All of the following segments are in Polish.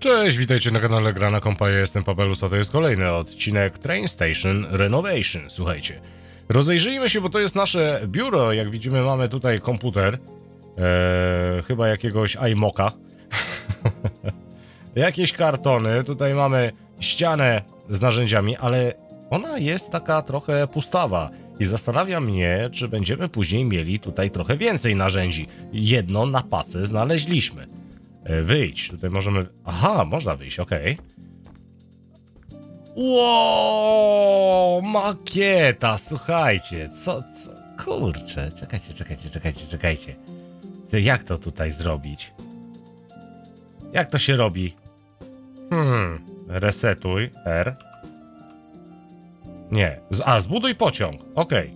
Cześć, witajcie na kanale Grana Kompa, ja jestem Papelus, a to jest kolejny odcinek Train Station Renovation. Słuchajcie, rozejrzyjmy się, bo to jest nasze biuro, jak widzimy mamy tutaj komputer, eee, chyba jakiegoś iMoka, jakieś kartony, tutaj mamy ścianę z narzędziami, ale ona jest taka trochę pustawa i zastanawia mnie, czy będziemy później mieli tutaj trochę więcej narzędzi. Jedno na pacę znaleźliśmy. E, Wyjdź. Tutaj możemy... Aha, można wyjść, okej. Ło, makieta, słuchajcie, co, co, kurczę, czekajcie, czekajcie, czekajcie, czekajcie. Jak to tutaj zrobić? Jak to się robi? Hmm, resetuj, R. Nie, a, zbuduj pociąg, okej.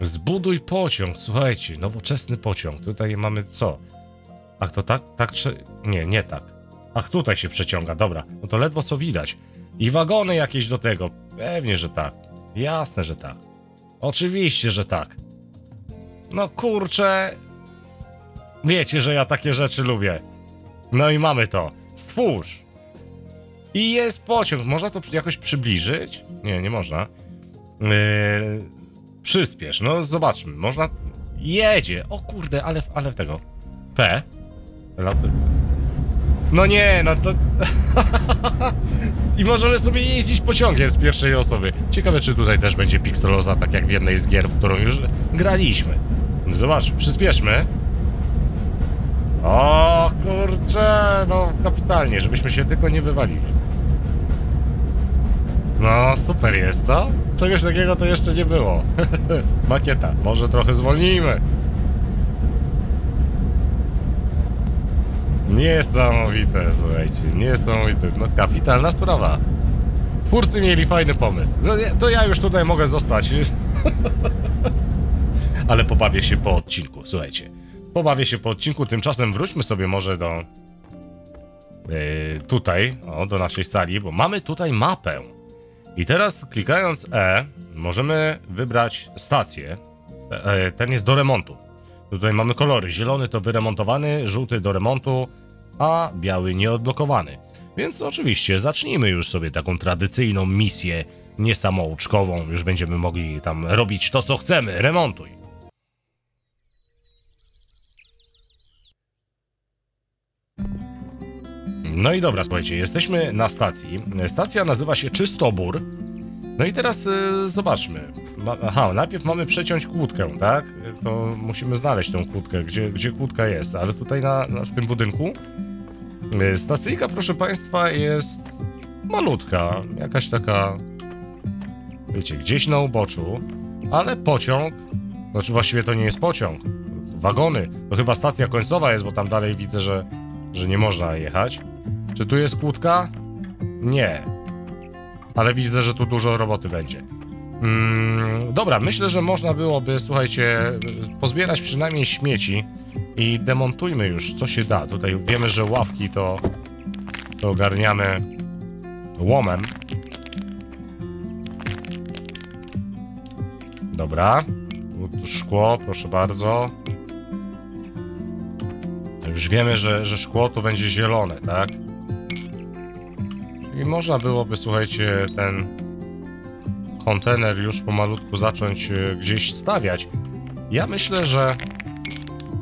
Zbuduj pociąg, słuchajcie, nowoczesny pociąg, tutaj mamy co? Ach, to tak? Tak trze... Nie, nie tak. Ach, tutaj się przeciąga, dobra. No to ledwo co widać. I wagony jakieś do tego. Pewnie, że tak. Jasne, że tak. Oczywiście, że tak. No kurczę... Wiecie, że ja takie rzeczy lubię. No i mamy to. Stwórz. I jest pociąg. Można to jakoś przybliżyć? Nie, nie można. Yy, przyspiesz. No zobaczmy. Można... Jedzie. O kurde, ale, ale tego. P. Lapy. No nie, no to... I możemy sobie jeździć pociągiem z pierwszej osoby. Ciekawe, czy tutaj też będzie pikseloza, tak jak w jednej z gier, w którą już graliśmy. Zobacz, przyspieszmy. O kurczę, no kapitalnie, żebyśmy się tylko nie wywalili. No, super jest, co? Czegoś takiego to jeszcze nie było. Makieta, może trochę zwolnijmy. Niesamowite, słuchajcie, niesamowite. No kapitalna sprawa. Twórcy mieli fajny pomysł. No, to ja już tutaj mogę zostać. Ale pobawię się po odcinku, słuchajcie. Pobawię się po odcinku, tymczasem wróćmy sobie może do... Yy, tutaj, o, do naszej sali, bo mamy tutaj mapę. I teraz klikając E, możemy wybrać stację. E, e, ten jest do remontu. Tutaj mamy kolory. Zielony to wyremontowany, żółty do remontu, a biały nieodblokowany. Więc oczywiście zacznijmy już sobie taką tradycyjną misję niesamouczkową. Już będziemy mogli tam robić to, co chcemy. Remontuj. No i dobra, słuchajcie, jesteśmy na stacji. Stacja nazywa się Czystobór. No i teraz y, zobaczmy. Aha, najpierw mamy przeciąć kłódkę, tak? To musimy znaleźć tą kłódkę, gdzie, gdzie kłódka jest, ale tutaj na, na w tym budynku y, stacyjka, proszę Państwa, jest malutka, jakaś taka, wiecie, gdzieś na uboczu, ale pociąg, znaczy właściwie to nie jest pociąg, wagony, to chyba stacja końcowa jest, bo tam dalej widzę, że, że nie można jechać. Czy tu jest kłódka? Nie, ale widzę, że tu dużo roboty będzie. Mm, dobra, myślę, że można byłoby, słuchajcie, pozbierać przynajmniej śmieci i demontujmy już, co się da. Tutaj wiemy, że ławki to, to ogarniamy łomem. Dobra. Szkło, proszę bardzo. Już wiemy, że, że szkło to będzie zielone, tak? I można byłoby, słuchajcie, ten kontener już pomalutku zacząć e, gdzieś stawiać. Ja myślę, że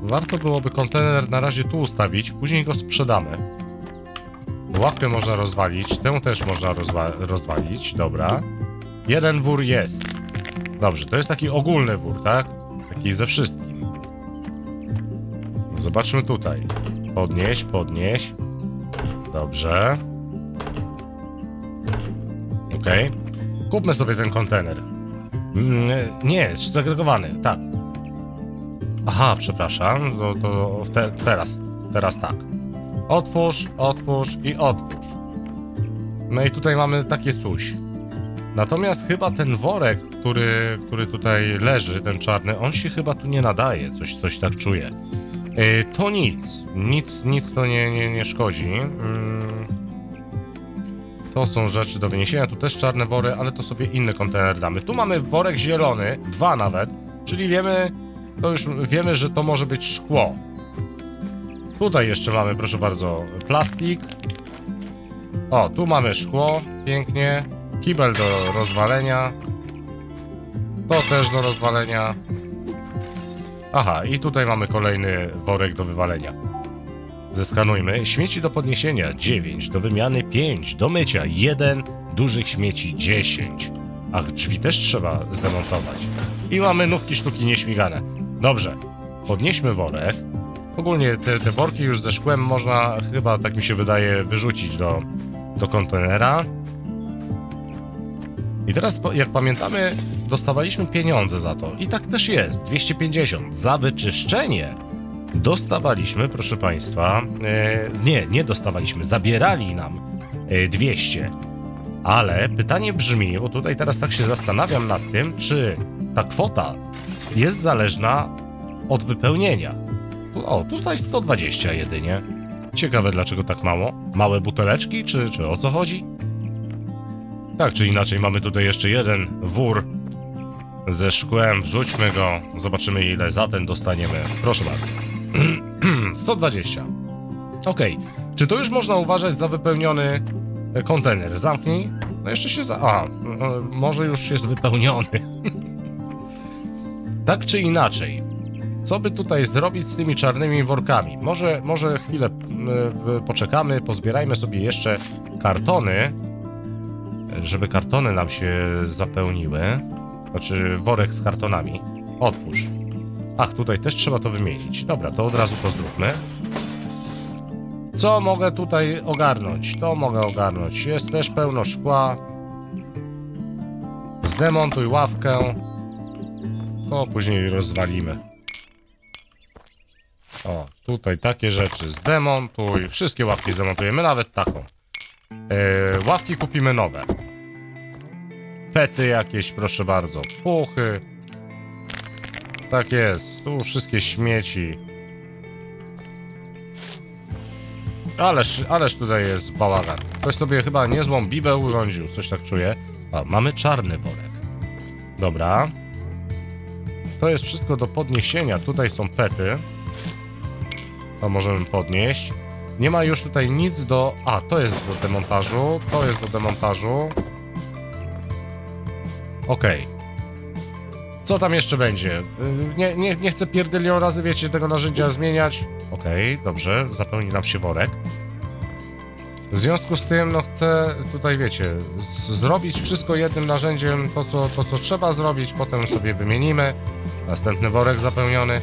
warto byłoby kontener na razie tu ustawić, później go sprzedamy. Ławkę można rozwalić, tę też można rozwa rozwalić, dobra. Jeden wór jest. Dobrze, to jest taki ogólny wór, tak? Taki ze wszystkim. Zobaczmy tutaj. Podnieś, podnieś. Dobrze. Okej. Okay. Kupmy sobie ten kontener. Mm, nie, segregowany, tak. Aha, przepraszam, to, to te, teraz, teraz tak. Otwórz, otwórz i otwórz. No i tutaj mamy takie coś. Natomiast chyba ten worek, który, który tutaj leży, ten czarny, on się chyba tu nie nadaje, coś, coś tak czuję. Yy, to nic, nic, nic to nie, nie, nie szkodzi. Yy, to są rzeczy do wyniesienia, tu też czarne wory, ale to sobie inny kontener damy. Tu mamy worek zielony, dwa nawet, czyli wiemy, to już wiemy, że to może być szkło. Tutaj jeszcze mamy, proszę bardzo, plastik. O, tu mamy szkło, pięknie. Kibel do rozwalenia. To też do rozwalenia. Aha, i tutaj mamy kolejny worek do wywalenia. Zeskanujmy. Śmieci do podniesienia 9, do wymiany 5, do mycia 1, dużych śmieci 10. Ach, drzwi też trzeba zdemontować. I mamy nówki sztuki nieśmigane. Dobrze, podnieśmy worek. Ogólnie te, te worki już ze szkłem można chyba, tak mi się wydaje, wyrzucić do, do kontenera. I teraz, jak pamiętamy, dostawaliśmy pieniądze za to. I tak też jest. 250 za wyczyszczenie. Dostawaliśmy, proszę Państwa. E, nie, nie dostawaliśmy. Zabierali nam e, 200. Ale pytanie brzmi, bo tutaj teraz tak się zastanawiam nad tym, czy ta kwota jest zależna od wypełnienia. O, tutaj 120 jedynie. Ciekawe, dlaczego tak mało. Małe buteleczki, czy, czy o co chodzi? Tak czy inaczej, mamy tutaj jeszcze jeden wór ze szkłem. Wrzućmy go, zobaczymy ile za ten dostaniemy. Proszę bardzo. 120. Okej, czy to już można uważać za wypełniony e, kontener? Zamknij. No jeszcze się za... A, e, może już jest wypełniony. tak czy inaczej, co by tutaj zrobić z tymi czarnymi workami? Może, może chwilę e, poczekamy, pozbierajmy sobie jeszcze kartony, żeby kartony nam się zapełniły. Znaczy worek z kartonami. Otwórz. Ach, tutaj też trzeba to wymienić. Dobra, to od razu to zróbmy. Co mogę tutaj ogarnąć? To mogę ogarnąć. Jest też pełno szkła. Zdemontuj ławkę. To później rozwalimy. O, tutaj takie rzeczy zdemontuj. Wszystkie ławki zdemontujemy, nawet taką. E, ławki kupimy nowe. Pety jakieś, proszę bardzo. Puchy. Tak jest. Tu wszystkie śmieci. Ależ, ależ tutaj jest bałagan. Ktoś sobie chyba niezłą bibę urządził, coś tak czuję. A, mamy czarny worek. Dobra. To jest wszystko do podniesienia. Tutaj są pety. To możemy podnieść. Nie ma już tutaj nic do... A, to jest do demontażu. To jest do demontażu. Okej. Co tam jeszcze będzie? Y, Nie, nie, nie chcę pierdylion razy, wiecie, tego narzędzia zmieniać. Okej, dobrze, zapełni nam się worek. W związku z tym, no chcę tutaj, wiecie, zrobić wszystko jednym narzędziem, to co, to co trzeba zrobić, potem sobie wymienimy. Następny worek zapełniony.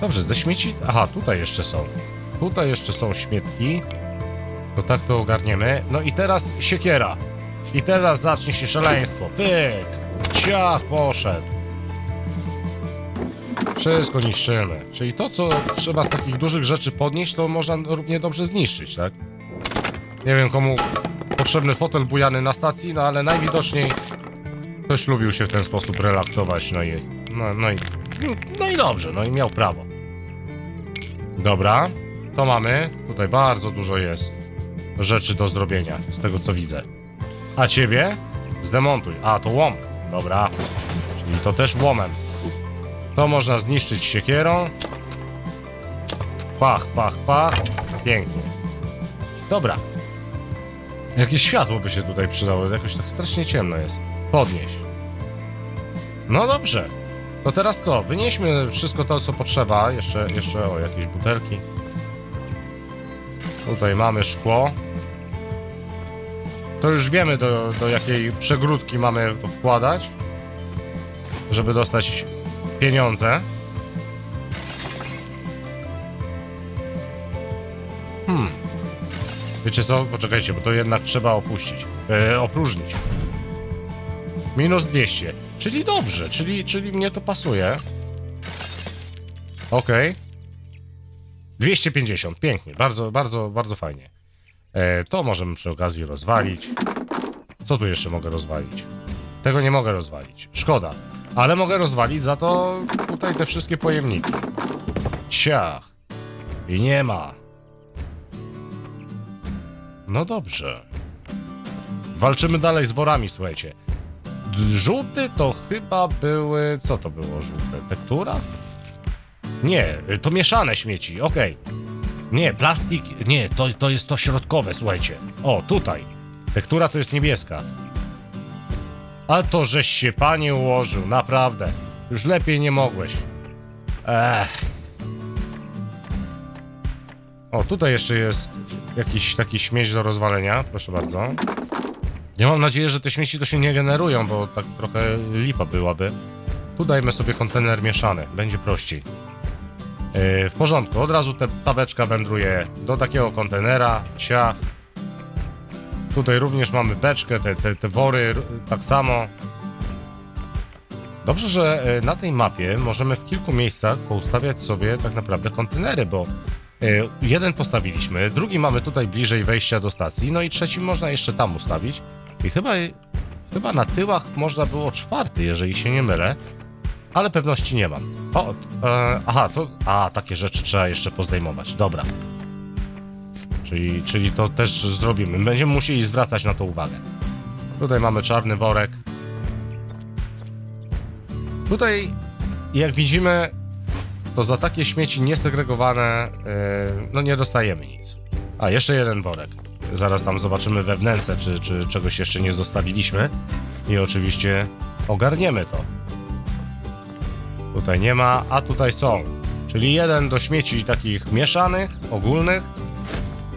Dobrze, ze śmieci... Aha, tutaj jeszcze są. Tutaj jeszcze są śmietki. To tak to ogarniemy. No i teraz siekiera. I teraz zacznie się szaleństwo. Pyk! Ciach, poszedł. Wszystko niszczymy. Czyli to, co trzeba z takich dużych rzeczy podnieść, to można równie dobrze zniszczyć, tak? Nie wiem, komu potrzebny fotel bujany na stacji, no ale najwidoczniej ktoś lubił się w ten sposób relaksować, no i... No, no i... No i dobrze, no i miał prawo. Dobra, to mamy. Tutaj bardzo dużo jest rzeczy do zrobienia, z tego co widzę. A ciebie? Zdemontuj. A, to łom. Dobra. Czyli to też łomem. To można zniszczyć siekierą. Pach, pach, pach. Pięknie. Dobra. Jakieś światło by się tutaj przydało. Jakoś tak strasznie ciemno jest. Podnieś. No dobrze. To teraz co? Wynieśmy wszystko to, co potrzeba. Jeszcze, jeszcze, o, jakieś butelki. Tutaj mamy szkło. To już wiemy, do, do jakiej przegródki mamy wkładać, żeby dostać pieniądze. Hmm. Wiecie co? Poczekajcie, bo to jednak trzeba opuścić. E, opróżnić. Minus 200. Czyli dobrze, czyli, czyli mnie to pasuje. Okej. 250, pięknie, bardzo, bardzo, bardzo fajnie. E, to możemy przy okazji rozwalić. Co tu jeszcze mogę rozwalić? Tego nie mogę rozwalić. Szkoda. Ale mogę rozwalić za to tutaj te wszystkie pojemniki. Ciach. I nie ma. No dobrze. Walczymy dalej z worami, słuchajcie. żółty to chyba były... Co to było żółte? Tektura? Nie, y, to mieszane śmieci, okej. Nie, plastik... Nie, to, to jest to środkowe, słuchajcie. O, tutaj. Tektura to jest niebieska. A to żeś się, panie, ułożył, naprawdę. Już lepiej nie mogłeś. Ech. O, tutaj jeszcze jest jakiś taki śmieć do rozwalenia, proszę bardzo. Ja mam nadzieję, że te śmieci to się nie generują, bo tak trochę lipa byłaby. Tu dajmy sobie kontener mieszany, będzie prościej. Yy, w porządku, od razu ta tabeczka wędruje do takiego kontenera, cia. Tutaj również mamy beczkę, te, te, te wory tak samo. Dobrze, że e, na tej mapie możemy w kilku miejscach poustawiać sobie tak naprawdę kontenery, bo e, jeden postawiliśmy, drugi mamy tutaj bliżej wejścia do stacji, no i trzeci można jeszcze tam ustawić. I chyba, chyba na tyłach można było czwarty, jeżeli się nie mylę, ale pewności nie mam. O, e, aha, to, a, takie rzeczy trzeba jeszcze pozdejmować, dobra. Czyli, czyli to też zrobimy. Będziemy musieli zwracać na to uwagę. Tutaj mamy czarny worek. Tutaj, jak widzimy, to za takie śmieci niesegregowane, yy, no nie dostajemy nic. A, jeszcze jeden worek. Zaraz tam zobaczymy we wnęce, czy, czy czegoś jeszcze nie zostawiliśmy. I oczywiście ogarniemy to. Tutaj nie ma, a tutaj są. Czyli jeden do śmieci takich mieszanych, ogólnych,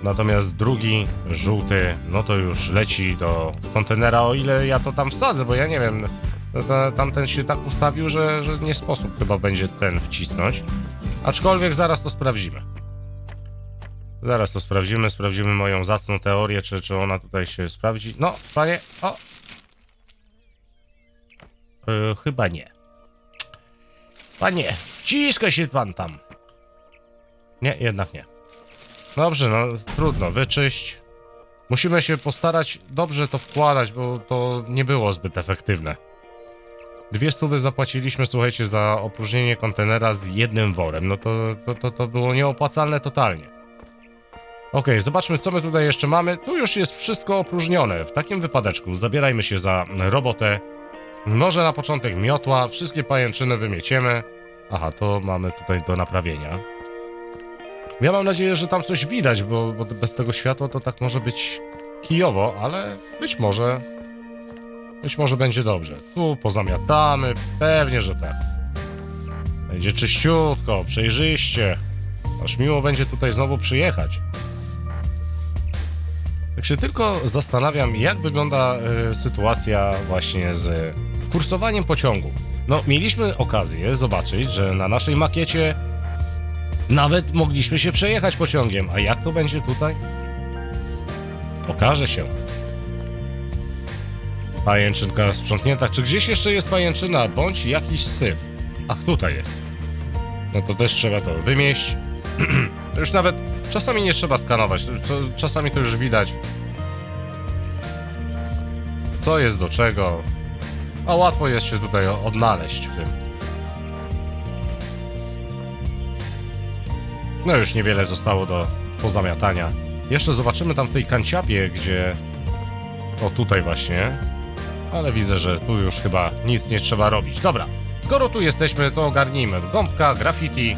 Natomiast drugi, żółty, no to już leci do kontenera, o ile ja to tam wsadzę, bo ja nie wiem, no tamten się tak ustawił, że, że nie sposób chyba będzie ten wcisnąć. Aczkolwiek zaraz to sprawdzimy. Zaraz to sprawdzimy, sprawdzimy moją zacną teorię, czy, czy ona tutaj się sprawdzi. No, panie, o! Yy, chyba nie. Panie, wciska się pan tam. Nie, jednak nie. Dobrze, no trudno, wyczyść. Musimy się postarać dobrze to wkładać, bo to nie było zbyt efektywne. Dwie stówy zapłaciliśmy, słuchajcie, za opróżnienie kontenera z jednym worem. No to, to, to, to było nieopłacalne totalnie. Okej, zobaczmy co my tutaj jeszcze mamy. Tu już jest wszystko opróżnione. W takim wypadeczku zabierajmy się za robotę. Może na początek miotła, wszystkie pajęczyny wymieciemy. Aha, to mamy tutaj do naprawienia. Ja mam nadzieję, że tam coś widać, bo, bo bez tego światła to tak może być kijowo, ale być może. Być może będzie dobrze. Tu pozamiatamy, pewnie, że tak. Będzie czyściutko, przejrzyście. Aż miło będzie tutaj znowu przyjechać. Tak się tylko zastanawiam, jak wygląda y, sytuacja właśnie z kursowaniem pociągów. No, mieliśmy okazję zobaczyć, że na naszej makiecie nawet mogliśmy się przejechać pociągiem. A jak to będzie tutaj? Okaże się. Pajęczynka sprzątnięta. Czy gdzieś jeszcze jest pajęczyna, bądź jakiś syf? Ach, tutaj jest. No to też trzeba to wymieść. to już nawet czasami nie trzeba skanować. To, czasami to już widać. Co jest do czego. A łatwo jest się tutaj odnaleźć w tym. No już niewiele zostało do pozamiatania. Jeszcze zobaczymy tam w tej kanciapie, gdzie... O, tutaj właśnie. Ale widzę, że tu już chyba nic nie trzeba robić. Dobra, skoro tu jesteśmy, to ogarnijmy. Gąbka, graffiti.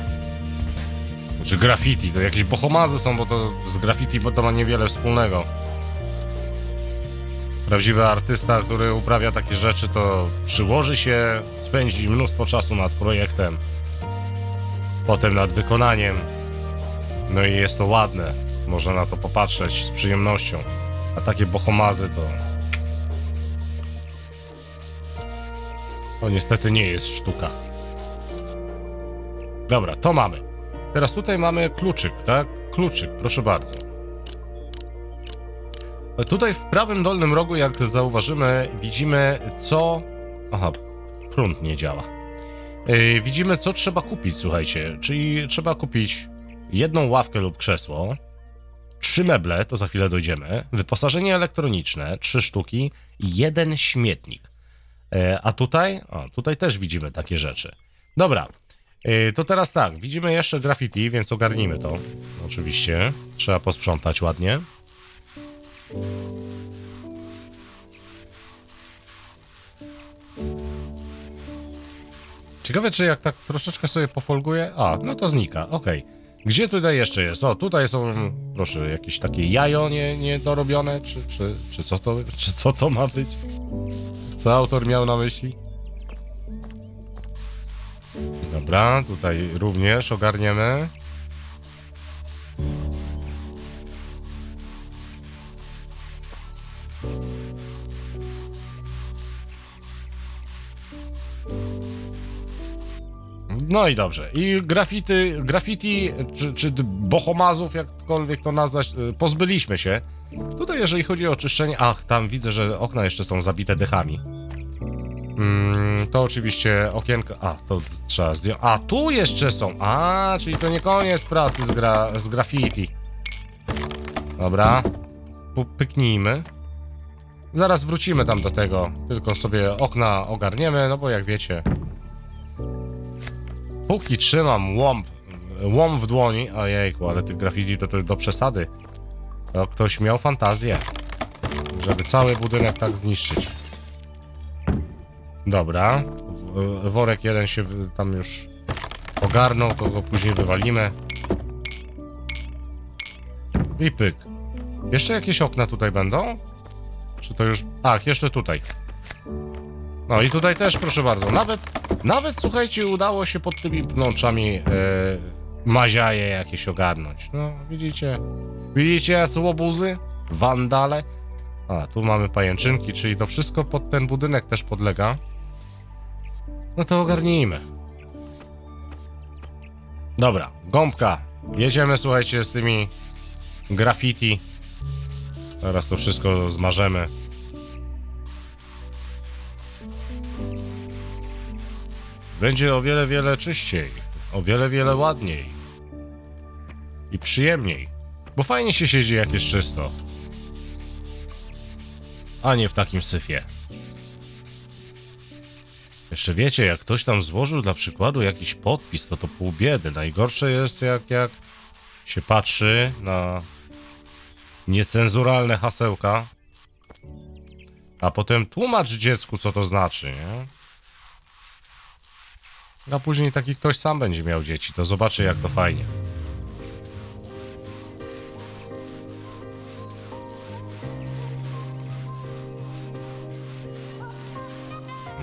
Znaczy graffiti, to jakieś bohomazy są, bo to z graffiti bo to ma niewiele wspólnego. Prawdziwy artysta, który uprawia takie rzeczy, to przyłoży się, spędzi mnóstwo czasu nad projektem, potem nad wykonaniem. No i jest to ładne. Można na to popatrzeć z przyjemnością. A takie bohomazy to. To niestety nie jest sztuka. Dobra, to mamy. Teraz tutaj mamy kluczyk, tak? Kluczyk, proszę bardzo. Tutaj w prawym dolnym rogu, jak zauważymy, widzimy co... Aha, prąd nie działa. Yy, widzimy co trzeba kupić, słuchajcie. Czyli trzeba kupić jedną ławkę lub krzesło, trzy meble, to za chwilę dojdziemy, wyposażenie elektroniczne, trzy sztuki i jeden śmietnik. E, a tutaj, o, tutaj też widzimy takie rzeczy. Dobra, e, to teraz tak, widzimy jeszcze graffiti, więc ogarnijmy to. Oczywiście, trzeba posprzątać ładnie. Ciekawe, czy jak tak troszeczkę sobie pofolguję... A, no to znika, okej. Gdzie tutaj jeszcze jest? O, tutaj są, proszę, jakieś takie jajo nie, niedorobione, czy, czy, czy, co to, czy co to ma być? Co autor miał na myśli? Dobra, tutaj również ogarniemy. No i dobrze. I graffiti, graffiti czy, czy bohomazów, jakkolwiek to nazwać, y, pozbyliśmy się. Tutaj jeżeli chodzi o czyszczenie... Ach, tam widzę, że okna jeszcze są zabite dechami. Mm, to oczywiście okienko... A, to trzeba zdjąć... A, tu jeszcze są! A, czyli to nie koniec pracy z, gra... z graffiti. Dobra. Pyknijmy. Zaraz wrócimy tam do tego. Tylko sobie okna ogarniemy, no bo jak wiecie... Póki trzymam łomb, łom w dłoni... Ojejku, ale tych graffiti to, to do przesady. To ktoś miał fantazję, żeby cały budynek tak zniszczyć. Dobra. Worek jeden się tam już ogarnął, to go później wywalimy. I pyk. Jeszcze jakieś okna tutaj będą? Czy to już... Ach, jeszcze tutaj. No i tutaj też, proszę bardzo. Nawet, nawet słuchajcie, udało się pod tymi pnączami e, maziaje jakieś ogarnąć. No, widzicie? Widzicie, jacy łobuzy? Wandale? A, tu mamy pajęczynki, czyli to wszystko pod ten budynek też podlega. No to ogarnijmy. Dobra, gąbka. Jedziemy, słuchajcie, z tymi graffiti. Teraz to wszystko zmarzemy. Będzie o wiele, wiele czyściej. O wiele, wiele ładniej. I przyjemniej. Bo fajnie się siedzi, jak jest czysto. A nie w takim syfie. Jeszcze wiecie, jak ktoś tam złożył dla przykładu jakiś podpis, to to pół biedy. Najgorsze jest, jak, jak się patrzy na niecenzuralne hasełka, a potem tłumacz dziecku, co to znaczy, nie? A później taki ktoś sam będzie miał dzieci, to zobaczy, jak to fajnie.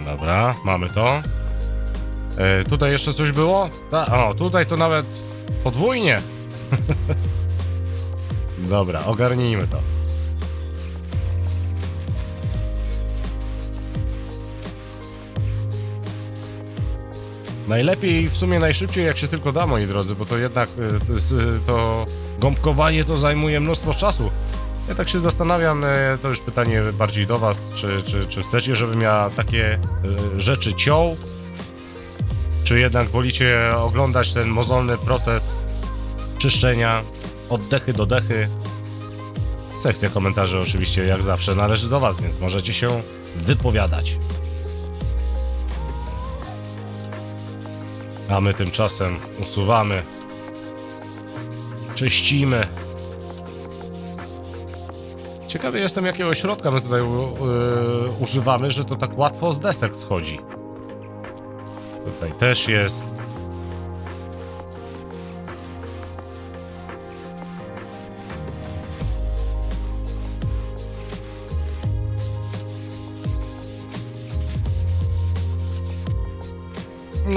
Dobra, mamy to. E, tutaj jeszcze coś było? Ta, o, tutaj to nawet podwójnie. Dobra, ogarnijmy to. Najlepiej w sumie najszybciej jak się tylko da, moi drodzy, bo to jednak e, to, to gąbkowanie to zajmuje mnóstwo czasu. Ja tak się zastanawiam, e, to już pytanie bardziej do was, czy, czy, czy chcecie, żebym ja takie e, rzeczy ciął, czy jednak wolicie oglądać ten mozolny proces czyszczenia od dechy do dechy. Sekcja komentarzy oczywiście jak zawsze należy do was, więc możecie się wypowiadać. A my tymczasem usuwamy, czyścimy. Ciekawy jestem, jakiego środka my tutaj yy, używamy, że to tak łatwo z desek schodzi. Tutaj też jest.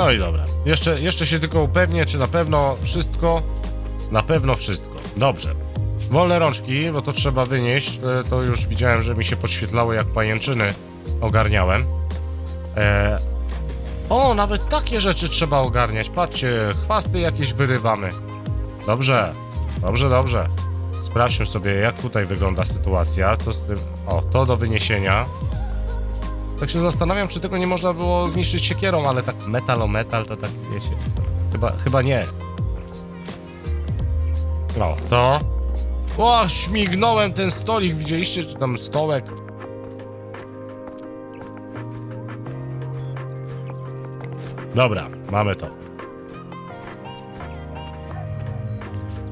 No i dobra. Jeszcze, jeszcze się tylko upewnię, czy na pewno wszystko. Na pewno wszystko. Dobrze. Wolne rączki, bo to trzeba wynieść. E, to już widziałem, że mi się podświetlało jak pajęczyny ogarniałem. E... O, nawet takie rzeczy trzeba ogarniać. Patrzcie, chwasty jakieś wyrywamy. Dobrze, dobrze, dobrze. Sprawdźmy sobie, jak tutaj wygląda sytuacja. Co z tym? O, to do wyniesienia. Tak się zastanawiam, czy tego nie można było zniszczyć siekierą, ale tak metal o metal to tak, wiecie, chyba, chyba nie. No, to. O, śmignąłem ten stolik, widzieliście, czy tam stołek? Dobra, mamy to.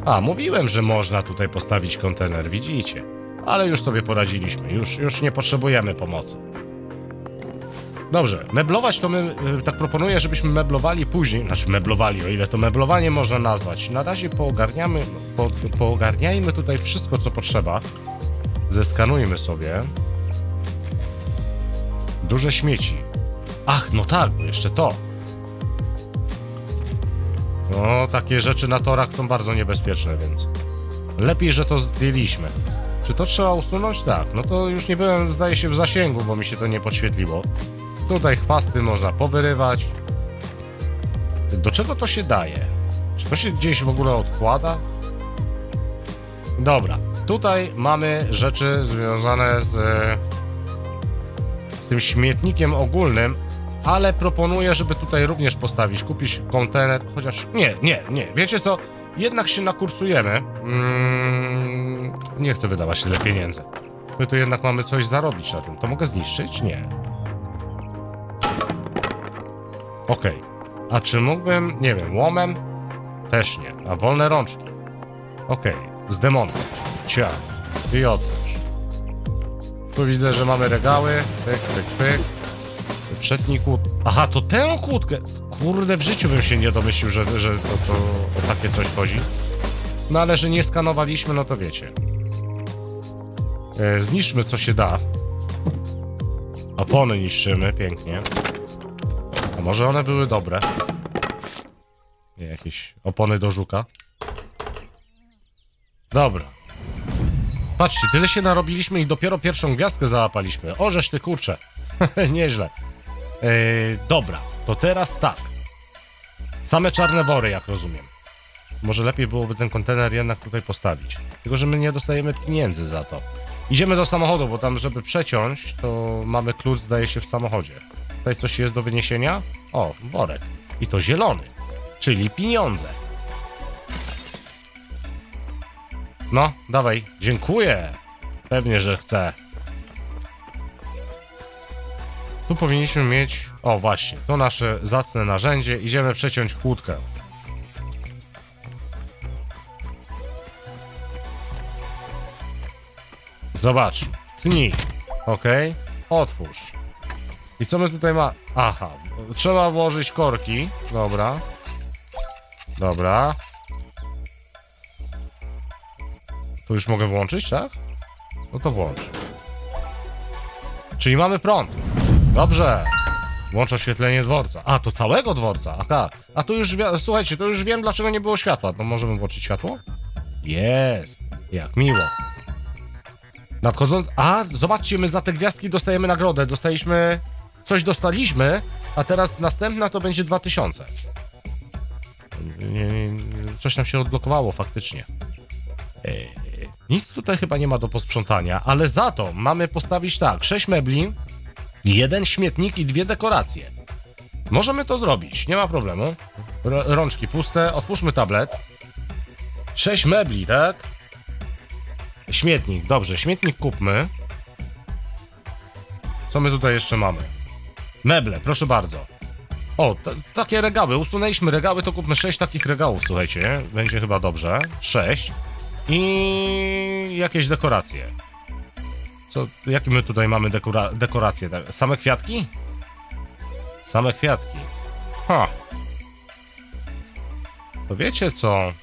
A, mówiłem, że można tutaj postawić kontener, widzicie. Ale już sobie poradziliśmy, już, już nie potrzebujemy pomocy. Dobrze, meblować to my, y, tak proponuję, żebyśmy meblowali później, znaczy meblowali, o ile to meblowanie można nazwać. Na razie poogarniamy, po, poogarniajmy tutaj wszystko, co potrzeba. Zeskanujmy sobie. Duże śmieci. Ach, no tak, bo jeszcze to. No, takie rzeczy na torach są bardzo niebezpieczne, więc lepiej, że to zdjęliśmy. Czy to trzeba usunąć? Tak, no to już nie byłem, zdaje się, w zasięgu, bo mi się to nie podświetliło. Tutaj chwasty można powyrywać. Do czego to się daje? Czy to się gdzieś w ogóle odkłada? Dobra, tutaj mamy rzeczy związane z, z tym śmietnikiem ogólnym, ale proponuję, żeby tutaj również postawić, kupić kontener, chociaż nie, nie, nie, wiecie co? Jednak się nakursujemy. Mm, nie chcę wydawać tyle pieniędzy. My tu jednak mamy coś zarobić na tym. To mogę zniszczyć? Nie. Okej. A czy mógłbym, nie wiem, łomem? Też nie. A wolne rączki? Okej. Z demonem. Cia. I otwórz. Tu widzę, że mamy regały. Pyk, pyk, pyk. Przedni kłód... Aha, to tę kłódkę... Kurde, w życiu bym się nie domyślił, że, że to, to o takie coś chodzi. No ale że nie skanowaliśmy, no to wiecie. E, zniszczmy co się da. Opony niszczymy, pięknie. A może one były dobre? Nie, jakieś opony do żuka. Dobra. Patrzcie, tyle się narobiliśmy i dopiero pierwszą gwiazdkę załapaliśmy. Ożeż ty kurczę. Nieźle. Yy, dobra, to teraz tak. Same czarne wory, jak rozumiem. Może lepiej byłoby ten kontener jednak tutaj postawić. Tylko, że my nie dostajemy pieniędzy za to. Idziemy do samochodu, bo tam, żeby przeciąć, to mamy klucz, zdaje się, w samochodzie. Tutaj coś jest do wyniesienia? O, worek. I to zielony, czyli pieniądze. No, dawaj. Dziękuję. Pewnie, że chcę. Tu powinniśmy mieć... O, właśnie. To nasze zacne narzędzie. Idziemy przeciąć kłódkę. Zobacz. Tnij. Ok. Otwórz. I co my tutaj ma... Aha. Trzeba włożyć korki. Dobra. Dobra. Tu już mogę włączyć, tak? No to włącz. Czyli mamy prąd. Dobrze. Włącz oświetlenie dworca. A, to całego dworca. Aha. A tu już, słuchajcie, to już wiem, dlaczego nie było światła. No możemy włączyć światło? Jest. Jak miło. Nadchodząc... A, zobaczcie, my za te gwiazdki dostajemy nagrodę. Dostaliśmy... Coś dostaliśmy, a teraz następna to będzie 2000. Nie, nie, coś nam się odblokowało faktycznie. Eee, nic tutaj chyba nie ma do posprzątania, ale za to mamy postawić tak, 6 mebli, jeden śmietnik i dwie dekoracje. Możemy to zrobić, nie ma problemu. R rączki puste, otwórzmy tablet. 6 mebli, tak? Śmietnik, dobrze, śmietnik kupmy. Co my tutaj jeszcze mamy? Meble, proszę bardzo. O, takie regały, usunęliśmy regały, to kupmy 6 takich regałów, słuchajcie, będzie chyba dobrze. 6. I jakieś dekoracje. Co, jakie my tutaj mamy dekora dekoracje? Same kwiatki? Same kwiatki. Ha. To wiecie co?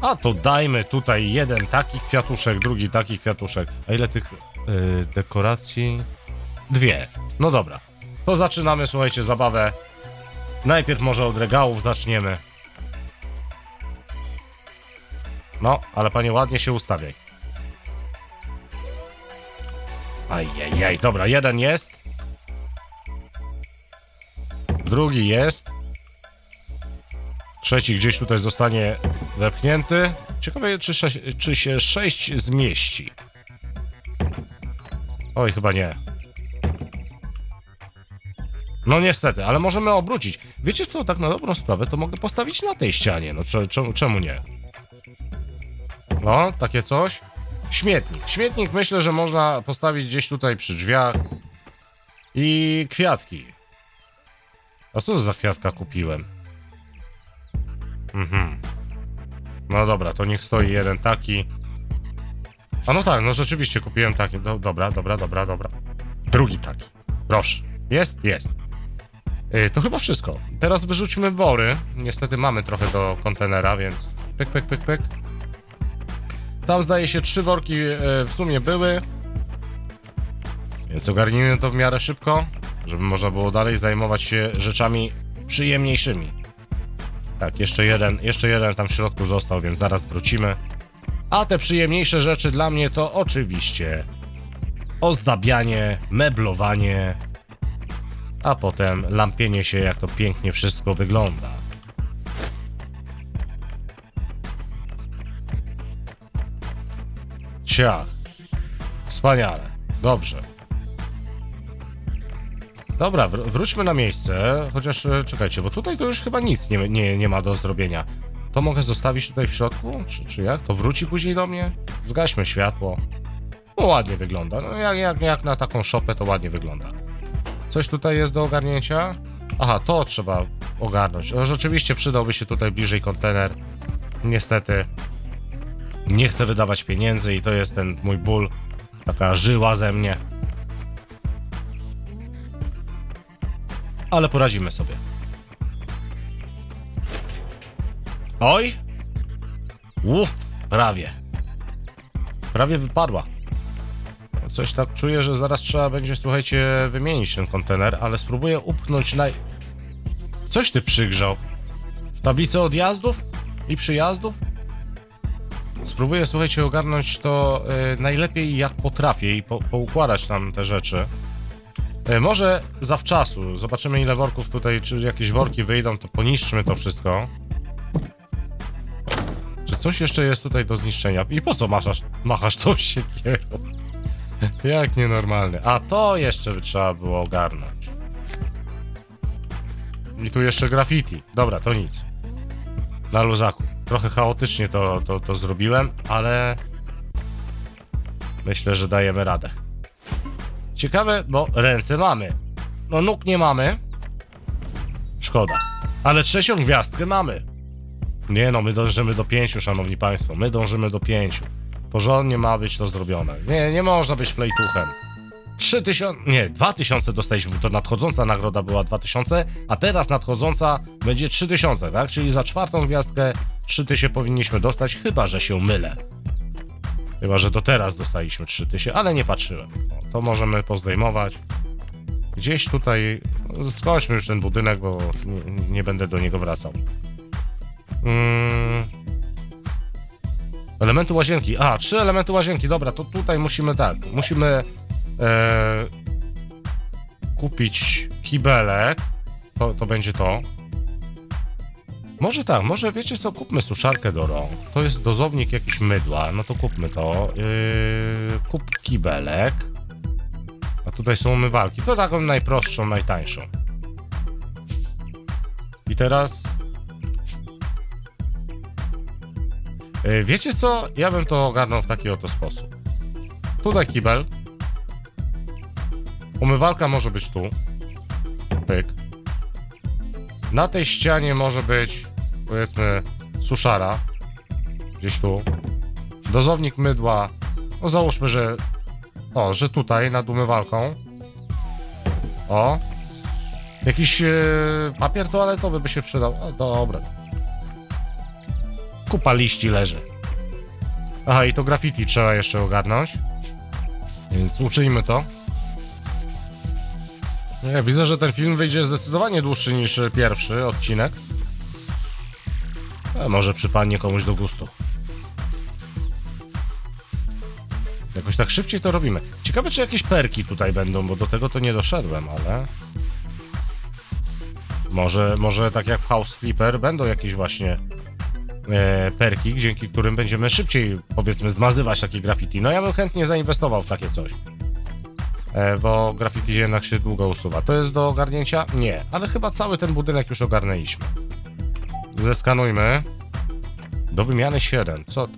A to dajmy tutaj jeden taki kwiatuszek, drugi taki kwiatuszek. A ile tych yy, dekoracji? Dwie. No dobra. To zaczynamy, słuchajcie, zabawę. Najpierw może od regałów zaczniemy. No, ale panie ładnie się ustawiaj. Ajajaj, dobra, jeden jest. Drugi jest. Trzeci gdzieś tutaj zostanie wepchnięty. Ciekawe, czy, czy się sześć zmieści. Oj, chyba nie. No niestety, ale możemy obrócić. Wiecie co, tak na dobrą sprawę, to mogę postawić na tej ścianie. No czemu, czemu nie? No, takie coś. Śmietnik. Śmietnik myślę, że można postawić gdzieś tutaj przy drzwiach. I kwiatki. A co za kwiatka kupiłem? Mhm. No dobra, to niech stoi jeden taki. A no tak, no rzeczywiście kupiłem taki. Do, dobra, dobra, dobra, dobra. Drugi taki. Proszę. Jest? Jest. Yy, to chyba wszystko. Teraz wyrzućmy wory. Niestety mamy trochę do kontenera, więc pyk, pyk, pyk, pyk. Tam zdaje się trzy worki yy, w sumie były. Więc ogarnijmy to w miarę szybko, żeby można było dalej zajmować się rzeczami przyjemniejszymi. Tak, jeszcze jeden, jeszcze jeden tam w środku został, więc zaraz wrócimy. A te przyjemniejsze rzeczy dla mnie to oczywiście ozdabianie, meblowanie, a potem lampienie się, jak to pięknie wszystko wygląda. Ciach. Wspaniale. Dobrze. Dobra, wr wróćmy na miejsce, chociaż e, czekajcie, bo tutaj to już chyba nic nie, nie, nie ma do zrobienia. To mogę zostawić tutaj w środku? Czy, czy jak? To wróci później do mnie? Zgaśmy światło. No ładnie wygląda. No jak, jak, jak na taką szopę to ładnie wygląda. Coś tutaj jest do ogarnięcia? Aha, to trzeba ogarnąć. No, rzeczywiście przydałby się tutaj bliżej kontener. Niestety nie chcę wydawać pieniędzy i to jest ten mój ból. Taka żyła ze mnie. Ale poradzimy sobie. Oj! Uff, prawie. Prawie wypadła. Coś tak czuję, że zaraz trzeba będzie, słuchajcie, wymienić ten kontener, ale spróbuję upchnąć. Coś ty przygrzał? Tablicę odjazdów i przyjazdów? Spróbuję, słuchajcie, ogarnąć to y, najlepiej jak potrafię i po, poukładać tam te rzeczy. Y, może zawczasu. Zobaczymy ile worków tutaj, czy jakieś worki wyjdą, to poniszczmy to wszystko. Coś jeszcze jest tutaj do zniszczenia? I po co machasz, machasz tą siekierą? Jak nienormalny. A to jeszcze by trzeba było ogarnąć. I tu jeszcze graffiti. Dobra, to nic. Na luzaku. Trochę chaotycznie to, to, to zrobiłem, ale myślę, że dajemy radę. Ciekawe, bo ręce mamy. No nóg nie mamy. Szkoda. Ale trzecią gwiazdkę mamy. Nie no, my dążymy do pięciu, szanowni państwo. My dążymy do pięciu. Porządnie ma być to zrobione. Nie, nie można być flejtuchem. 3000, nie, 2000 dostaliśmy, to nadchodząca nagroda była 2000, a teraz nadchodząca będzie 3000, tak? Czyli za czwartą gwiazdkę 3000 powinniśmy dostać, chyba że się mylę. Chyba, że to teraz dostaliśmy 3000, ale nie patrzyłem. O, to możemy pozdejmować. Gdzieś tutaj, skończmy już ten budynek, bo nie, nie będę do niego wracał. Mm. Elementy łazienki. A, trzy elementy łazienki. Dobra, to tutaj musimy tak. Musimy e, kupić kibelek. To, to będzie to. Może tak, może wiecie co, kupmy suszarkę do rąk. To jest dozownik jakiś mydła, no to kupmy to. Yy, kup kibelek. A tutaj są umywalki. To taką najprostszą, najtańszą. I teraz Wiecie co? Ja bym to ogarnął w taki oto sposób. Tutaj kibel. Umywalka może być tu. Pyk. Na tej ścianie może być, powiedzmy, suszara. Gdzieś tu. Dozownik mydła. No załóżmy, że... O, że tutaj, nad umywalką. O. Jakiś e, papier toaletowy by się przydał. O, dobra. Kupa liści leży. Aha, i to graffiti trzeba jeszcze ogarnąć. Więc uczyjmy to. Nie, widzę, że ten film wyjdzie zdecydowanie dłuższy niż pierwszy odcinek. A może przypadnie komuś do gustu. Jakoś tak szybciej to robimy. Ciekawe, czy jakieś perki tutaj będą, bo do tego to nie doszedłem, ale... Może, może tak jak w House Flipper będą jakieś właśnie e, perki, dzięki którym będziemy szybciej, powiedzmy, zmazywać takie graffiti. No ja bym chętnie zainwestował w takie coś. E, bo graffiti jednak się długo usuwa. To jest do ogarnięcia? Nie, ale chyba cały ten budynek już ogarnęliśmy. Zeskanujmy. Do wymiany 7. Co?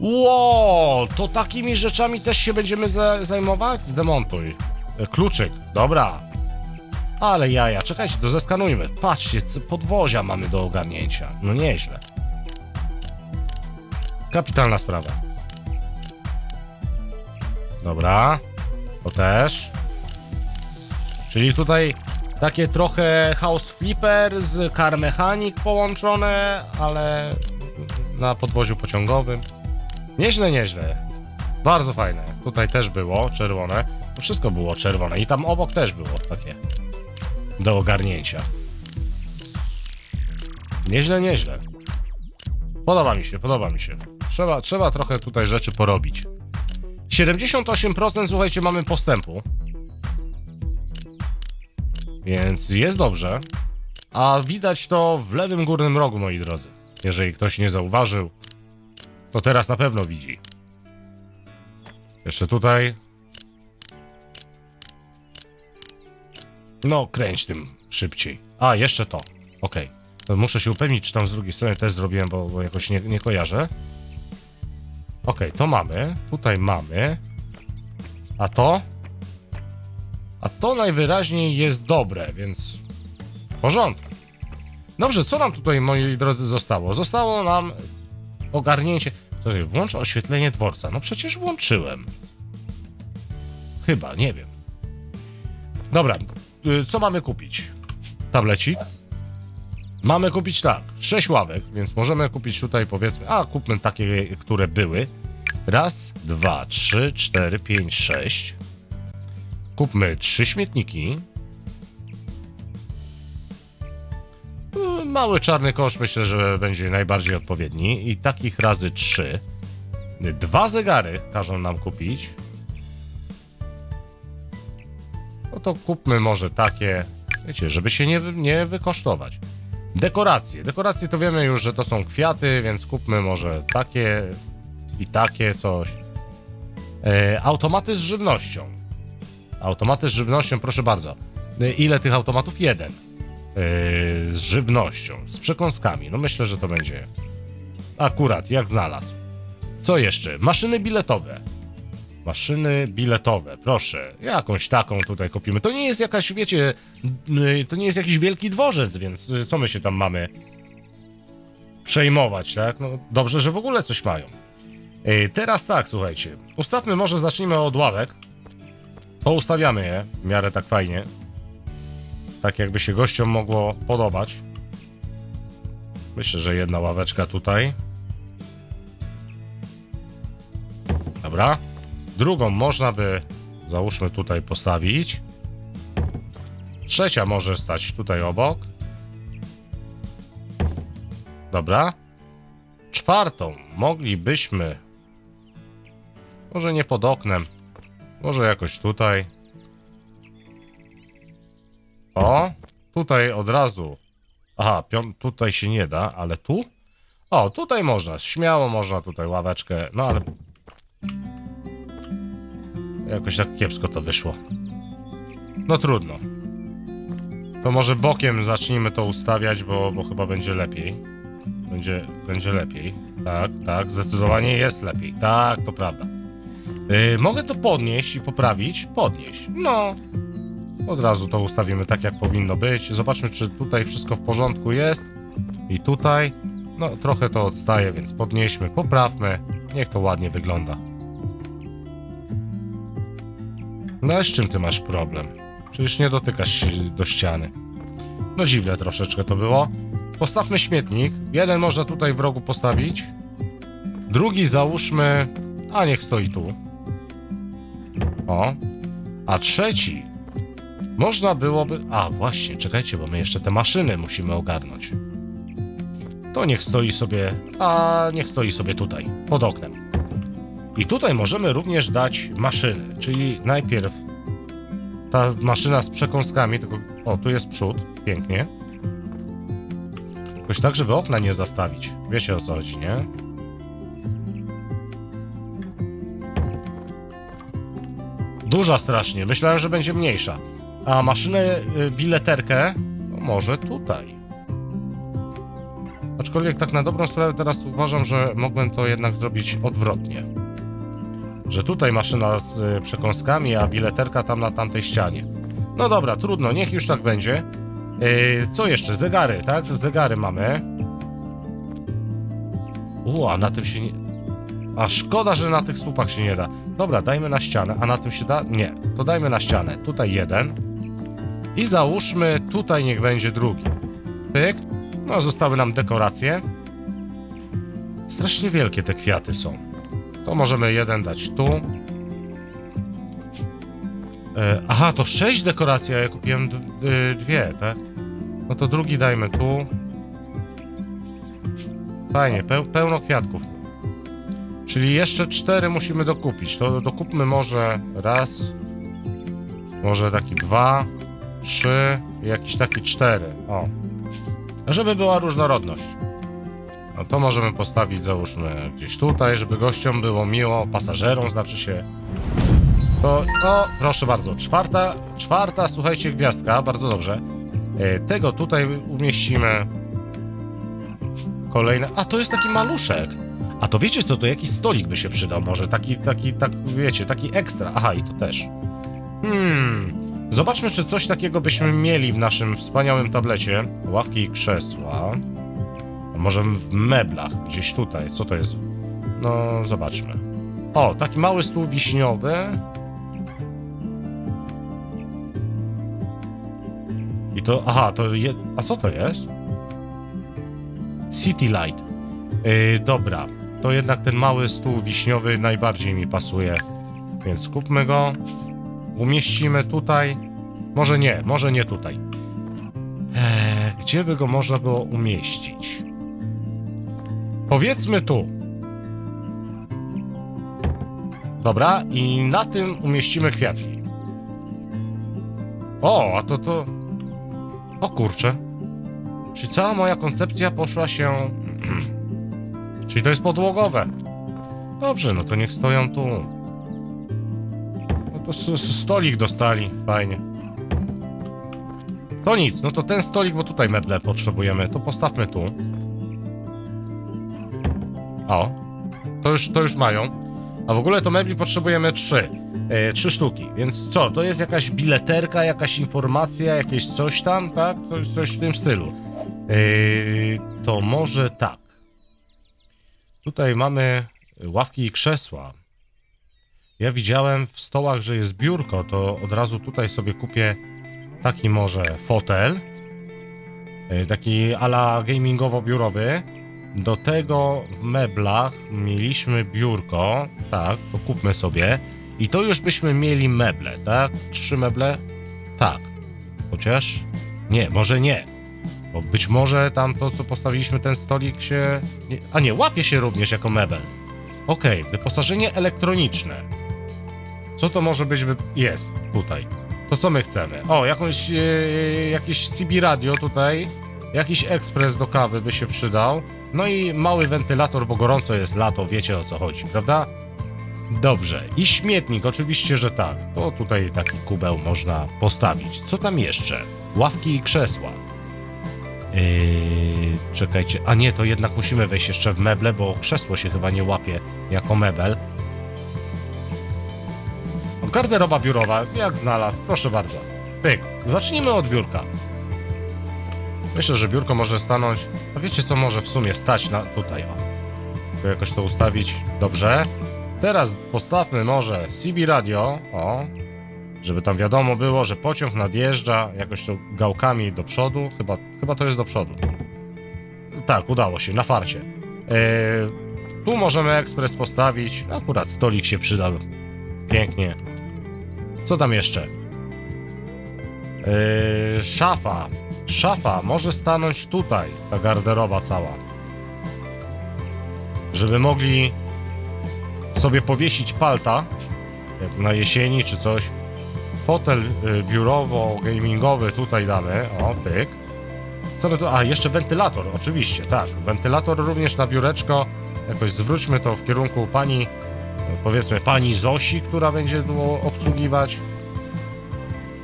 Ło, to takimi rzeczami też się będziemy za zajmować? Zdemontuj. E, Kluczyk, dobra. Ale jaja, czekajcie, to zeskanujmy. Patrzcie, podwozia mamy do ogarnięcia. No nieźle. Kapitalna sprawa. Dobra. To też. Czyli tutaj takie trochę House Flipper z Car Mechanic połączone, ale na podwoziu pociągowym. Nieźle, nieźle. Bardzo fajne. Tutaj też było czerwone. Wszystko było czerwone i tam obok też było takie do ogarnięcia. Nieźle, nieźle. Podoba mi się, podoba mi się. Trzeba, trzeba trochę tutaj rzeczy porobić. 78% słuchajcie, mamy postępu. Więc jest dobrze. A widać to w lewym górnym rogu, moi drodzy. Jeżeli ktoś nie zauważył, to teraz na pewno widzi. Jeszcze tutaj. No, kręć tym szybciej. A, jeszcze to. Ok. Muszę się upewnić, czy tam z drugiej strony też zrobiłem, bo, bo jakoś nie, nie kojarzę. Ok, to mamy. Tutaj mamy. A to? A to najwyraźniej jest dobre, więc w porządku. Dobrze, co nam tutaj, moi drodzy, zostało? Zostało nam ogarnięcie... Włącz oświetlenie dworca. No przecież włączyłem. Chyba, nie wiem. Dobra, co mamy kupić? Tablecik. Mamy kupić tak, 6 ławek, więc możemy kupić tutaj powiedzmy, a kupmy takie, które były. Raz, dwa, trzy, cztery, pięć, sześć. Kupmy trzy śmietniki. Y, Mały czarny kosz myślę, że będzie najbardziej odpowiedni. I takich razy trzy. Dwa zegary każą nam kupić. No to kupmy może takie, wiecie, żeby się nie, nie wykosztować. Dekoracje. Dekoracje to wiemy już, że to są kwiaty, więc kupmy może takie i takie coś. E, automaty z żywnością. Automaty z żywnością, proszę bardzo. E, ile tych automatów? Jeden. E, z żywnością, z przekąskami. No myślę, że to będzie akurat, jak znalazł. Co jeszcze? Maszyny biletowe. Maszyny biletowe, proszę. Jakąś taką tutaj kupimy. To nie jest jakaś, wiecie, y, to nie jest jakiś wielki dworzec, więc y, co my się tam mamy przejmować, tak? No dobrze, że w ogóle coś mają. Y, Teraz tak, słuchajcie. Ustawmy, może zacznijmy od ławek. Poustawiamy je w miarę tak fajnie. Tak jakby się gościom mogło podobać. Myślę, że jedna ławeczka tutaj. Dobra. Drugą można by, załóżmy, tutaj postawić. Trzecia może stać tutaj obok. Dobra. Czwartą moglibyśmy, może nie pod oknem, może jakoś tutaj. O, tutaj od razu. Aha, tutaj się nie da, ale tu? O, tutaj można, śmiało można tutaj ławeczkę, no ale Jakoś tak kiepsko to wyszło. No trudno. To może bokiem zacznijmy to ustawiać, bo, bo chyba będzie lepiej. Będzie, będzie lepiej. Tak, tak, zdecydowanie jest lepiej. Tak, to prawda. Yy, mogę to podnieść i poprawić? Podnieść. No. Od razu to ustawimy tak, jak powinno być. Zobaczmy, czy tutaj wszystko w porządku jest. I tutaj. No, trochę to odstaje, więc podnieśmy, poprawmy. Niech to ładnie wygląda. No ale z czym ty masz problem? Przecież nie dotykasz się do ściany. No dziwne troszeczkę to było. Postawmy śmietnik. Jeden można tutaj w rogu postawić. Drugi załóżmy... A niech stoi tu. O. A trzeci... Można byłoby... A właśnie, czekajcie, bo my jeszcze te maszyny musimy ogarnąć. To niech stoi sobie... A niech stoi sobie tutaj, pod oknem. I tutaj możemy również dać maszyny, czyli najpierw ta maszyna z przekąskami, tylko o, tu jest przód, pięknie. Jakoś tak, żeby okna nie zastawić. Wiecie o co chodzi, nie? Duża strasznie, myślałem, że będzie mniejsza. A maszynę, y, bileterkę, no może tutaj. Aczkolwiek tak na dobrą sprawę teraz uważam, że mogłem to jednak zrobić odwrotnie. Że tutaj maszyna z y, przekąskami, a bileterka tam na tamtej ścianie. No dobra, trudno, niech już tak będzie. Yy, co jeszcze? Zegary, tak? Zegary mamy. U, na tym się nie... A szkoda, że na tych słupach się nie da. Dobra, dajmy na ścianę. A na tym się da? Nie. To dajmy na ścianę. Tutaj jeden. I załóżmy, tutaj niech będzie drugi. Pyk. No, zostały nam dekoracje. Strasznie wielkie te kwiaty są. To możemy jeden dać tu. E, aha, to sześć dekoracji, a ja kupiłem dwie, tak? No to drugi dajmy tu. Fajnie, peł pełno kwiatków. Czyli jeszcze cztery musimy dokupić. To dokupmy może raz, może taki dwa, trzy jakiś taki cztery. O. Żeby była różnorodność. No to możemy postawić, załóżmy, gdzieś tutaj, żeby gościom było miło, pasażerom znaczy się. To, o, proszę bardzo, czwarta, czwarta, słuchajcie, gwiazdka, bardzo dobrze. E, tego tutaj umieścimy. Kolejne, a to jest taki maluszek. A to wiecie co, to jakiś stolik by się przydał może, taki, taki, tak, wiecie, taki ekstra. Aha, i to też. Hmm, zobaczmy, czy coś takiego byśmy mieli w naszym wspaniałym tablecie. Ławki i krzesła. Może w meblach, gdzieś tutaj. Co to jest? No, zobaczmy. O, taki mały stół wiśniowy. I to, aha, to je, a co to jest? City Light. Yy, dobra, to jednak ten mały stół wiśniowy najbardziej mi pasuje. Więc kupmy go. Umieścimy tutaj. Może nie, może nie tutaj. Eee, gdzie by go można było umieścić? Powiedzmy tu. Dobra, i na tym umieścimy kwiatki. O, a to to... O kurczę. Czyli cała moja koncepcja poszła się... Czyli to jest podłogowe. Dobrze, no to niech stoją tu. No to stolik dostali, fajnie. To nic, no to ten stolik, bo tutaj meble potrzebujemy, to postawmy tu. O, to już, to już mają. A w ogóle to mebli potrzebujemy trzy. E, trzy sztuki, więc co? To jest jakaś bileterka, jakaś informacja, jakieś coś tam, tak? Coś, coś w tym stylu. E, to może tak. Tutaj mamy ławki i krzesła. Ja widziałem w stołach, że jest biurko, to od razu tutaj sobie kupię taki może fotel. E, taki ala gamingowo-biurowy. Do tego w meblach mieliśmy biurko. Tak, to kupmy sobie. I to już byśmy mieli meble, tak? Trzy meble? Tak. Chociaż... Nie, może nie. Bo być może tam to, co postawiliśmy, ten stolik się... Nie... A nie, łapie się również jako mebel. Okej, okay, wyposażenie elektroniczne. Co to może być? Wy... Jest, tutaj. To co my chcemy? O, jakąś, e, jakieś CB radio tutaj. Jakiś ekspres do kawy by się przydał. No i mały wentylator, bo gorąco jest lato, wiecie o co chodzi, prawda? Dobrze. I śmietnik, oczywiście, że tak. To tutaj taki kubeł można postawić. Co tam jeszcze? Ławki i krzesła. Yy, czekajcie. A nie, to jednak musimy wejść jeszcze w meble, bo krzesło się chyba nie łapie jako mebel. Garderoba biurowa, jak znalazł, proszę bardzo. Pyk. Zacznijmy od biurka. Myślę, że biurko może stanąć... A wiecie co może w sumie stać na... tutaj, o. Tu jakoś to ustawić. Dobrze. Teraz postawmy może CB radio, o. Żeby tam wiadomo było, że pociąg nadjeżdża jakoś to gałkami do przodu. Chyba, chyba to jest do przodu. Tak, udało się, na farcie. Yy, tu możemy ekspres postawić. Akurat stolik się przydał. Pięknie. Co tam jeszcze? Yy, szafa. Szafa może stanąć tutaj, ta garderoba cała. Żeby mogli sobie powiesić palta, na jesieni czy coś. Fotel y, biurowo-gamingowy tutaj damy, o, pyk. Co my tu? A, jeszcze wentylator, oczywiście, tak. Wentylator również na biureczko. Jakoś zwróćmy to w kierunku pani, powiedzmy pani Zosi, która będzie obsługiwać.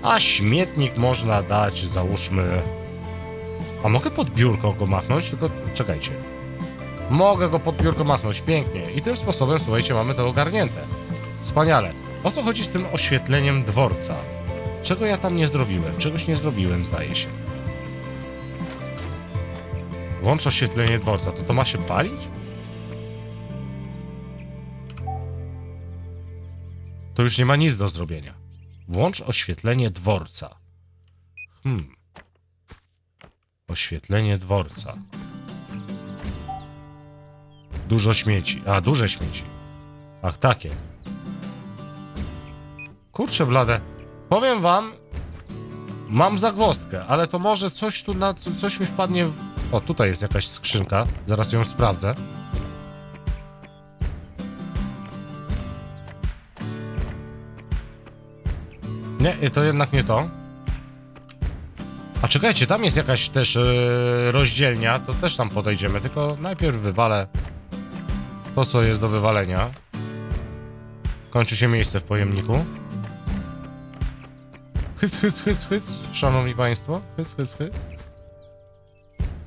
A śmietnik można dać, załóżmy... A mogę pod biurko go machnąć? Tylko czekajcie. Mogę go pod biurko machnąć, pięknie. I tym sposobem, słuchajcie, mamy to ogarnięte. Wspaniale. O co chodzi z tym oświetleniem dworca? Czego ja tam nie zrobiłem? Czegoś nie zrobiłem, zdaje się. Włącz oświetlenie dworca. To to ma się palić? to już nie ma nic do zrobienia. Włącz oświetlenie dworca. Hmm. Oświetlenie dworca. Dużo śmieci. A, duże śmieci. Ach, takie. Kurczę blade. Powiem wam, mam zagwozdkę, ale to może coś tu na... coś mi wpadnie... W... O, tutaj jest jakaś skrzynka. Zaraz ją sprawdzę. Nie, to jednak nie to. A czekajcie, tam jest jakaś też yy, rozdzielnia, to też tam podejdziemy, tylko najpierw wywalę to, co jest do wywalenia. Kończy się miejsce w pojemniku. Hyc, hyc, hyc, hyc, szanowni państwo. Hyc, hyc, hyc.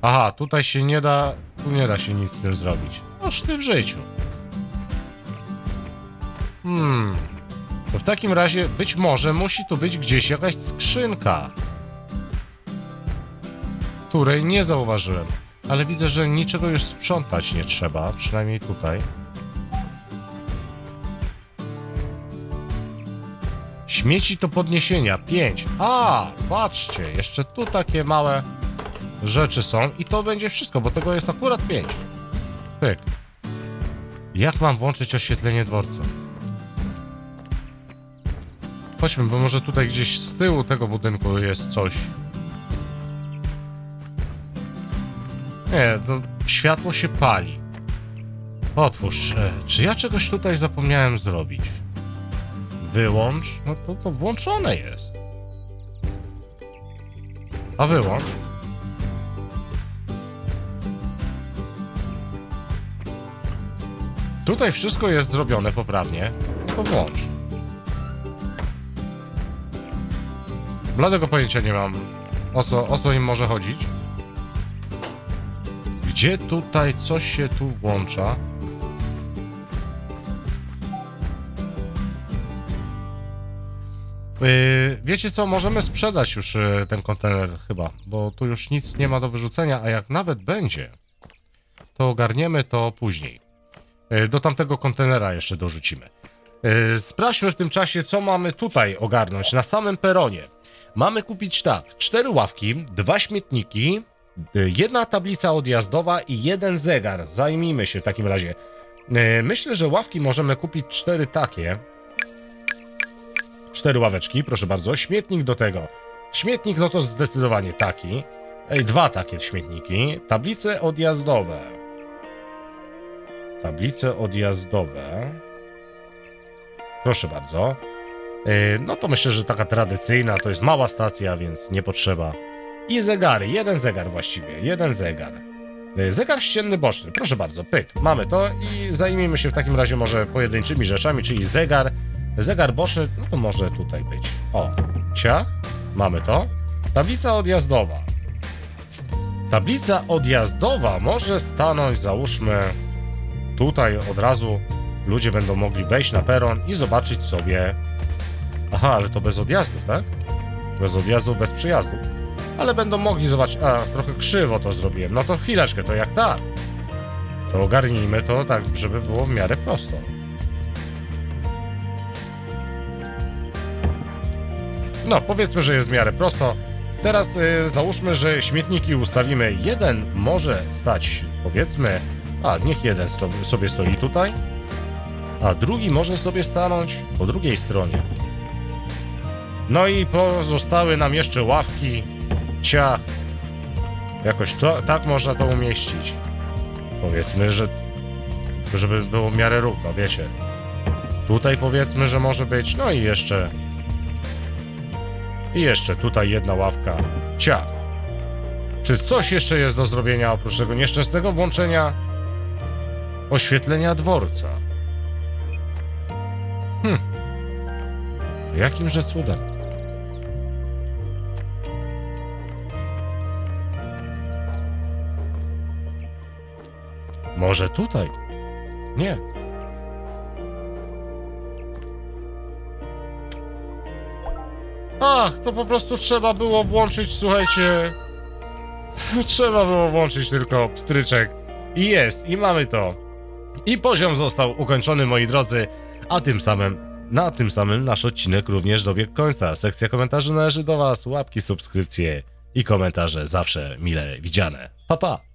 Aha, tutaj się nie da, tu nie da się nic z tym zrobić. Oż ty w życiu. Hmm. To w takim razie być może musi tu być gdzieś jakaś skrzynka. Której nie zauważyłem. Ale widzę, że niczego już sprzątać nie trzeba, przynajmniej tutaj. Śmieci to podniesienia, 5. A, patrzcie, jeszcze tu takie małe rzeczy są i to będzie wszystko, bo tego jest akurat 5. Pyk. Jak mam włączyć oświetlenie dworca? Chodźmy, bo może tutaj gdzieś z tyłu tego budynku jest coś. Nie, no, światło się pali. Otwórz. E, czy ja czegoś tutaj zapomniałem zrobić? Wyłącz. No to, to włączone jest. A wyłącz. Tutaj wszystko jest zrobione poprawnie. To włącz. Bladego pojęcia nie mam, o co, o co im może chodzić. Gdzie tutaj coś się tu włącza? Yy, wiecie co, możemy sprzedać już yy, ten kontener chyba, bo tu już nic nie ma do wyrzucenia, a jak nawet będzie, to ogarniemy to później. Yy, do tamtego kontenera jeszcze dorzucimy. Sprawdźmy w tym czasie, co mamy tutaj ogarnąć na samym peronie. Mamy kupić tak, cztery ławki, dwa śmietniki, yy, jedna tablica odjazdowa i jeden zegar. Zajmijmy się w takim razie. Yy, myślę, że ławki możemy kupić cztery takie, Cztery ławeczki, proszę bardzo. Śmietnik do tego. Śmietnik, no to zdecydowanie taki. Ej, dwa takie śmietniki. Tablice odjazdowe. Tablice odjazdowe. Proszę bardzo. Yy, no to myślę, że taka tradycyjna, to jest mała stacja, więc nie potrzeba. I zegary, jeden zegar właściwie, jeden zegar. Yy, zegar ścienny boczny, proszę bardzo, pyk, mamy to i zajmijmy się w takim razie może pojedynczymi rzeczami, czyli zegar, Zegar boczny, no to może tutaj być. O, ciach, mamy to. Tablica odjazdowa. Tablica odjazdowa może stanąć, załóżmy, tutaj od razu ludzie będą mogli wejść na peron i zobaczyć sobie... Aha, ale to bez odjazdu, tak? Bez odjazdu, bez przyjazdu. Ale będą mogli zobaczyć... A, trochę krzywo to zrobiłem. No to chwileczkę, to jak tak? To ogarnijmy to tak, żeby było w miarę prosto. No, powiedzmy, że jest w miarę prosto. Teraz y, załóżmy, że śmietniki ustawimy. Jeden może stać, powiedzmy, a niech jeden sto sobie stoi tutaj, a drugi może sobie stanąć po drugiej stronie. No i pozostały nam jeszcze ławki. Cia. Jakoś to, tak można to umieścić. Powiedzmy, że żeby było w miarę równo, wiecie. Tutaj powiedzmy, że może być, no i jeszcze i jeszcze tutaj jedna ławka. Cia. Czy coś jeszcze jest do zrobienia oprócz tego nieszczęsnego włączenia oświetlenia dworca? Hm. Jakimże cudem? Może tutaj? Nie. Ach, to po prostu trzeba było włączyć, słuchajcie... Trzeba było włączyć tylko pstryczek. I jest, i mamy to. I poziom został ukończony, moi drodzy, a tym samym na tym samym nasz odcinek również dobiegł końca. Sekcja komentarzy należy do Was, łapki, subskrypcje i komentarze zawsze mile widziane. Pa, pa!